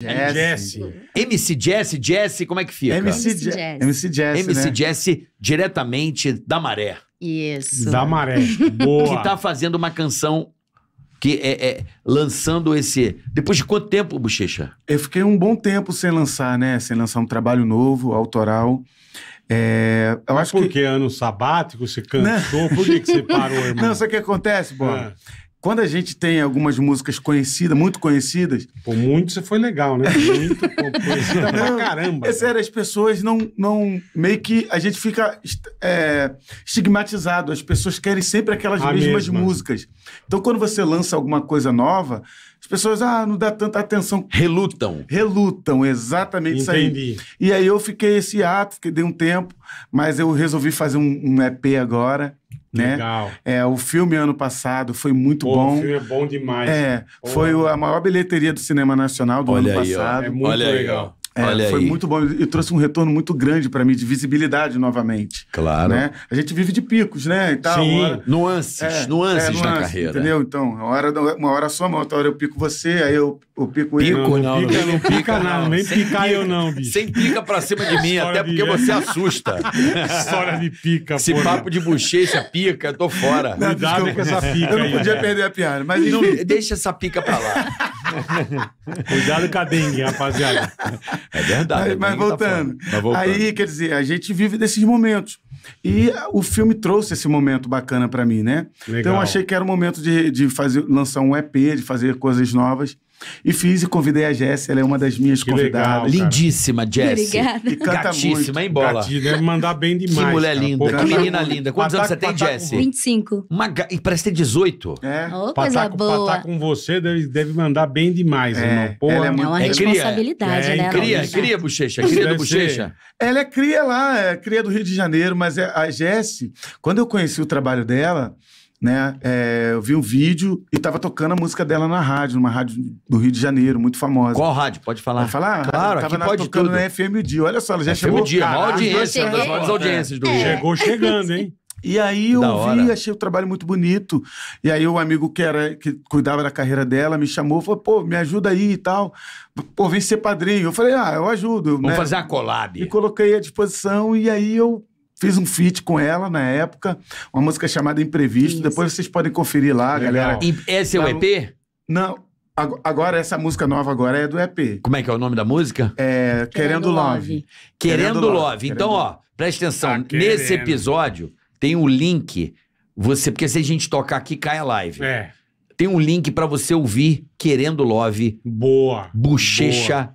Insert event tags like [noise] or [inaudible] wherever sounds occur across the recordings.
Jesse. MC Jesse, Jesse, como é que fica? MC, MC Je- Jesse. MC Jesse, MC né? Jesse, diretamente da Maré. Isso. Da maré. [laughs] Boa. Que tá fazendo uma canção que é, é lançando esse. Depois de quanto tempo, Bochecha? Eu fiquei um bom tempo sem lançar, né? Sem lançar um trabalho novo, autoral. É, eu Mas acho por que... que ano sabático? Você cantou? Por que, que você parou, [laughs] irmão? Não, sabe o que acontece, Bola? Ah, Quando a gente tem algumas músicas conhecidas, muito conhecidas, pô, muito você foi legal, né? [laughs] Muito, pô, conhecida pra Não, caramba. é sério, as pessoas não, não. Meio que a gente fica é, estigmatizado. As pessoas querem sempre aquelas A mesmas mesma. músicas. Então, quando você lança alguma coisa nova, as pessoas, ah, não dá tanta atenção. Relutam. Relutam, exatamente isso aí. Entendi. E aí eu fiquei esse ato, fiquei dei um tempo, mas eu resolvi fazer um, um EP agora, né? Legal. É, o filme ano passado foi muito Pô, bom. O filme é bom demais. É, foi a maior bilheteria do cinema nacional do Olha ano aí, ó. passado. É muito Olha aí, legal. É, Olha foi aí. muito bom e trouxe um retorno muito grande para mim de visibilidade novamente, Claro. né? A gente vive de picos, né? E tal, Sim. hora- Nuances, é, nuances é, na nuance, carreira. Entendeu? Então, uma hora, uma hora só, uma outra hora eu pico você, aí eu, eu pico ele. Pico, Não, não, não, pica, não não pica, pica, não. não. Nem Sem picar pica. eu não, bicho. Sem pica pra cima de mim, até de- porque você assusta. [laughs] História de pica, Esse porra. papo de bochecha, pica, eu tô fora. Não, Cuidado com essa pica Eu não podia perder a piada, mas Não, deixa essa pica pra lá. [laughs] Cuidado com a dengue, rapaziada. É verdade. Mas, mas ninguém tá voltando. Mas voltando. Aí, quer dizer, a gente vive desses momentos. E o filme trouxe esse momento bacana pra mim, né? Legal. Então eu achei que era o momento de, de fazer, lançar um EP, de fazer coisas novas. E fiz e convidei a Jéssica, ela é uma das minhas Que convidadas. legal. Lindíssima, Jessie. Obrigada. E canta Gatíssima, hein, bola? Gatinho, deve mandar bem demais. Que mulher cara. linda, Pô, que menina linda. Quantos anos você tem, Jessie? 25. Uma ga- E parece ter 18. É. Pra coisa tá, com- pra boa. tá com você, deve, deve mandar bem demais, É, irmão. Porra, ela é É uma É cria. responsabilidade, É, né? Cria, Não, cria, bochecha, cria do bochecha. Ela é cria lá, é cria do Rio de Janeiro, mas é- a Jessie, quando eu conheci o trabalho dela, né, é, eu vi um vídeo e tava tocando a música dela na rádio, numa rádio do Rio de Janeiro, muito famosa. Qual rádio? Pode falar. Pode falar? Claro, tava aqui na- pode tocando tudo. na FM o dia. Olha só, ela já É chegou. filme dia, maior Caralho, audiência, uma das maiores audiências do É. Rio. Chegou chegando, hein? E aí eu Da vi, hora. achei o trabalho muito bonito. E aí o amigo que era que cuidava da carreira dela me chamou, falou: "Pô, me ajuda aí e tal. Pô, vem ser padrinho". Eu falei: "Ah, eu ajudo". Vamos né? fazer uma collab. Me coloquei à disposição e aí eu fiz um feat com ela na época, uma música chamada Imprevisto. Isso. Depois vocês podem conferir lá, Legal. galera. E Esse é o EP? Não, ag- agora essa música nova agora é do EP. Como é que é o nome da música? É Querendo, Love. Querendo, Querendo Love. Love. Então, Querendo ó, presta atenção. Tá querendo. Nesse episódio tem um link. Você, porque se a gente tocar aqui, cai a live. É. Tem um link pra você ouvir Querendo Love, Boa. Bochecha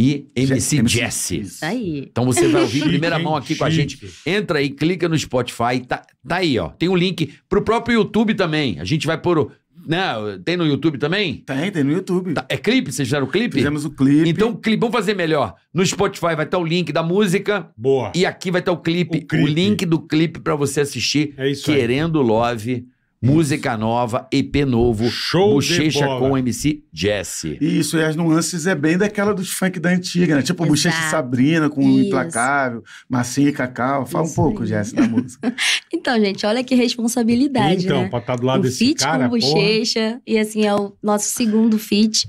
e MC. Jesse. Isso aí. Então você vai ouvir [laughs] primeira mão aqui com a gente. Entra aí, clica no Spotify, tá, tá aí, ó. Tem um link pro próprio YouTube também. A gente vai pôr. o- Né, tem no YouTube também? Tem, tem no YouTube. Tá, é clipe? Vocês fizeram o clipe? Fizemos o clipe. Então, clipe, vamos fazer melhor. No Spotify vai estar o link da música Boa. e aqui vai estar o clipe, O o, clipe. link do clipe pra você assistir. É isso aí. Querendo Love, música nova, EP novo, Show Bochecha com MC Jesse. Isso, e as nuances é bem daquela dos funk da antiga, né? Tipo Exato. Bochecha e Sabrina com Isso. Implacável, Massinha e Cacau. Fala um Isso pouco, aí. Jess, da música. [laughs] Então, gente, olha que responsabilidade, Então, né? pra estar do lado um desse feat cara, com porra. bochecha. E assim, é o nosso segundo feat.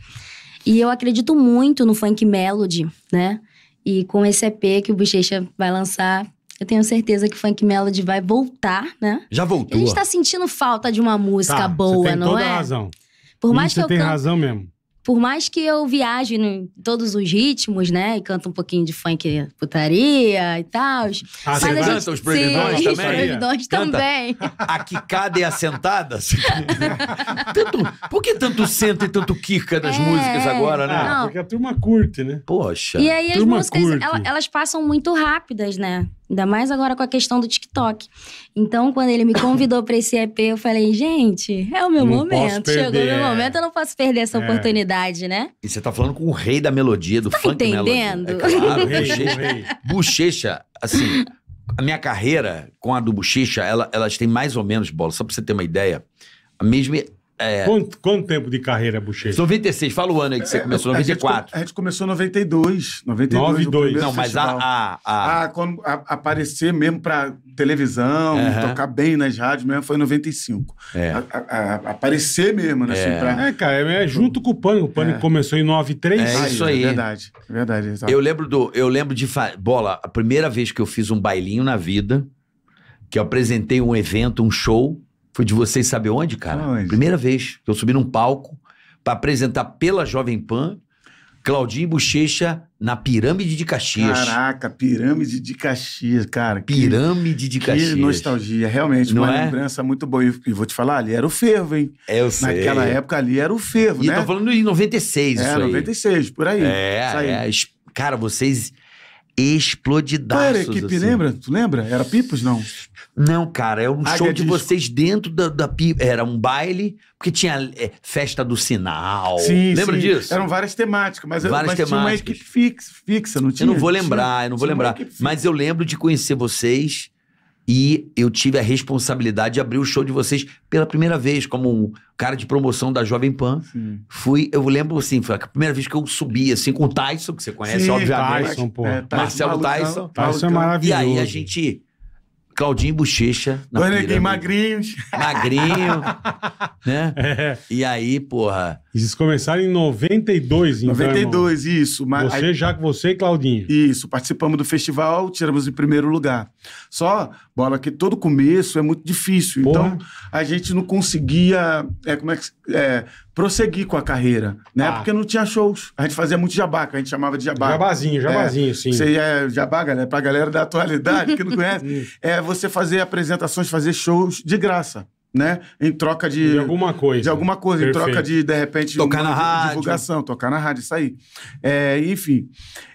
E eu acredito muito no funk melody, né? E com esse EP que o Bochecha vai lançar, eu tenho certeza que funk melody vai voltar, né? Já A voltou. gente tá sentindo falta de uma música Tá, boa, você tem não toda é? a razão. Por mais que você eu tem canto razão mesmo. por mais que eu viaje em todos os ritmos, né? E canto um pouquinho de funk putaria e tal. Ah, Você mas a canta gente, os proibidões sim, também? Os proibidões Canta. também. A quicada e a sentada? [laughs] tanto, por que tanto senta e tanto quica nas É, músicas agora, né? Ah, Não. porque a turma curte, né? Poxa. E aí as Turma músicas, elas passam muito rápidas, né? Ainda mais agora com a questão do TikTok. Então, quando ele me convidou pra esse EP, eu falei, gente, é o meu Não momento. Chegou o meu é. momento, eu não posso perder essa É. oportunidade, né? E você tá falando com o rei da melodia, do Tá funk entendendo? melody. É claro, rei, bochecha. rei. Bochecha, assim, a minha carreira com a do Bochecha, ela- elas têm mais ou menos, bola, só pra você ter uma ideia, a mesma, É. Quanto, quanto tempo de carreira, Bochecha? 96, fala o ano aí que você começou, A gente 94. A gente, começou em 92. 92 Nove, no dois. primeiro Não, mas a. a, a- Ah, quando a- aparecer mesmo pra televisão, tocar bem nas rádios mesmo, foi em 95. É. A- a- a- aparecer mesmo, né? É. Assim, pra... É, cara, é junto com o Pânico. O Pânico começou em 93. É isso aí. É verdade, é verdade. exato. Eu lembro do. Eu lembro de. fa- Bola, a primeira vez que eu fiz um bailinho na vida, que eu apresentei um evento, um show, foi de vocês sabe onde, cara? Onde? Primeira vez que eu subi num palco pra apresentar pela Jovem Pan Claudinho Bochecha na Pirâmide de Caxias. Caraca, pirâmide de Caxias, cara. que- Pirâmide de Que Caxias. nostalgia, realmente, Não uma é? lembrança muito boa. E e vou te falar, ali era o fervo, hein? É, eu sei. Naquela época ali era o fervo, E né? tô falando em 96, é, isso aí. 96, por aí. É, Isso aí. é. Cara, vocês Qual explodidaços. era a equipe, assim. lembra? Tu lembra? Era Pipos, não? Não, cara, é um Águia show de Disco. vocês dentro da, da pi- Era um baile, porque tinha é, festa do sinal. Lembra disso? Eram várias temáticas, mas, Várias mas tinha uma temáticas. equipe fixa, fixa não tinha? Eu não vou Tinha- lembrar, eu não vou tinha lembrar. Mas eu lembro de conhecer vocês e eu tive a responsabilidade de abrir o show de vocês pela primeira vez, como um cara de promoção da Jovem Pan. Sim. Fui, eu lembro assim, foi a primeira vez que eu subi assim com o Tyson, que você conhece, Sim, obviamente. Tyson, pô. É, Marcelo malucão, Tyson. Tyson é malucão. E maravilhoso. aí a gente. Claudinho Bochecha. na Dois neguinhos magrinhos. Magrinho. [laughs] né? É. E aí, porra. E vocês começaram em 92, então, 92, isso. irmão. Mas, Você, já você e Claudinho. Isso, participamos do festival, tiramos em primeiro lugar. Só, bola, que todo começo é muito difícil. Porra. Então, a gente não conseguia é, como é que, é, prosseguir com a carreira, né? Ah. Porque não tinha shows. A gente fazia muito jabá, que a gente chamava de jabá. Jabazinho, jabazinho, sim. Você é jabá, galera, pra galera da atualidade que não [laughs] conhece, é você fazer apresentações, fazer shows de graça, né? Em troca de, De alguma coisa. de alguma coisa, em Perfeito. troca de, de repente, Tocar uma na rádio. divulgação, tocar na rádio, isso aí. É, enfim.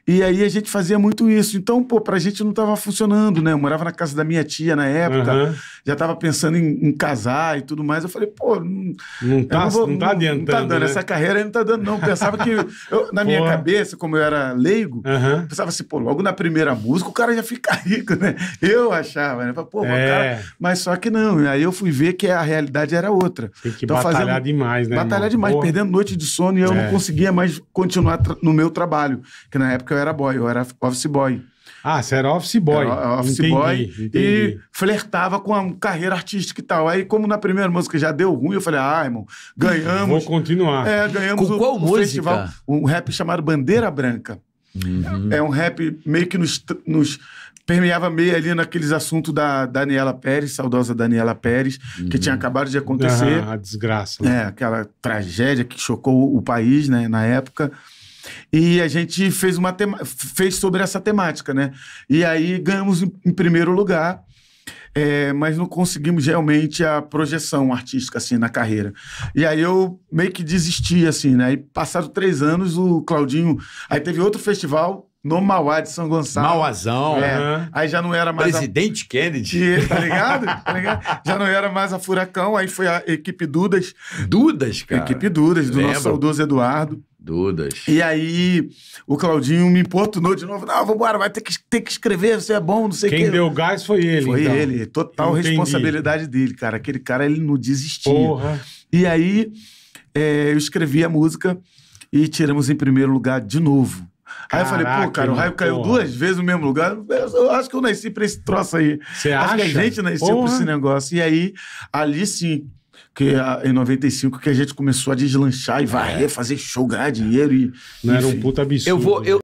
E aí a gente fazia muito isso. Então, pô, pra gente não tava funcionando, né? Eu morava na casa da minha tia na época, Aham. já tava pensando em, em casar e tudo mais. Eu falei, pô, não, Não tá, não, vou- não tá adiantando, Não tá dando, né? essa carreira não tá dando, não. Eu pensava que, eu- na minha cabeça, como eu era leigo, eu pensava assim, pô, logo na primeira música o cara já fica [laughs] rico, né? Eu achava, né? Pô, É. cara... Mas só que não. Aí eu fui ver que a realidade era outra. Tem que Então, batalhar fazendo- demais, né? Batalhar irmão? demais, Porra. perdendo noite de sono e eu É. não conseguia mais continuar no meu trabalho. Que na época eu era boy, eu era office boy. Ah, você era office boy. Era office entendi, boy entendi. e flertava com a carreira artística e tal. Aí, como na primeira música já deu ruim, eu falei, ah, irmão, Vou ganhamos. continuar. É, ganhamos Com o, qual o música? festival. Um rap chamado Bandeira Branca. Uhum. É um rap meio que nos, nos permeava meio ali naqueles assuntos da Daniela Pérez, saudosa Daniela Pérez, que tinha acabado de acontecer. Aham, a desgraça. né? É, aquela tragédia que chocou o país, né, na época. E a gente fez uma tema- fez sobre essa temática, né? E aí ganhamos em, primeiro lugar, é, mas não conseguimos realmente a projeção artística assim na carreira. E aí eu meio que desisti assim, né? Aí passados três anos o Claudinho, aí teve outro festival no Mauá de São Gonçalo. Mauazão. É, Aham. aí já não era mais a Presidente Kennedy. que- tá ligado? [laughs] Tá ligado? Já não era mais a Furacão, aí foi a equipe Dudas, Dudas, cara. equipe Dudas, do Lembro. nosso saudoso Eduardo. Dudas. E aí o Claudinho me importunou de novo. Não, vambora, vai ter que, ter que escrever, você é bom, não sei o Quem quê. deu gás foi ele, Foi então. ele, total Entendi. responsabilidade dele, cara. Aquele cara, ele não desistia. Porra. E aí é, eu escrevi a música e tiramos em primeiro lugar de novo. Aí eu falei, pô, cara, o raio irmão, caiu porra. duas vezes no mesmo lugar. Eu, acho que eu nasci pra esse troço aí. Você Acho acha? que a gente nasceu Porra. pra esse negócio. E aí, ali sim, que a- em 95, que a gente começou a deslanchar e varrer, fazer show, ganhar dinheiro e. Não era um enfim. puta absurdo. Eu vou. Eu,